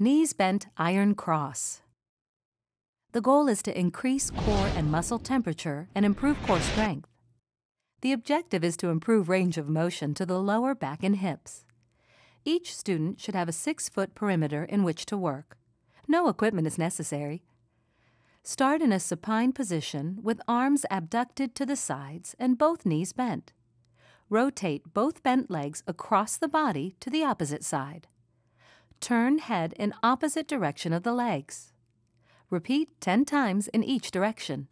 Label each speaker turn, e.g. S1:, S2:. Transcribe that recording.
S1: Knees bent iron cross. The goal is to increase core and muscle temperature and improve core strength. The objective is to improve range of motion to the lower back and hips. Each student should have a six foot perimeter in which to work. No equipment is necessary. Start in a supine position with arms abducted to the sides and both knees bent. Rotate both bent legs across the body to the opposite side. Turn head in opposite direction of the legs. Repeat 10 times in each direction.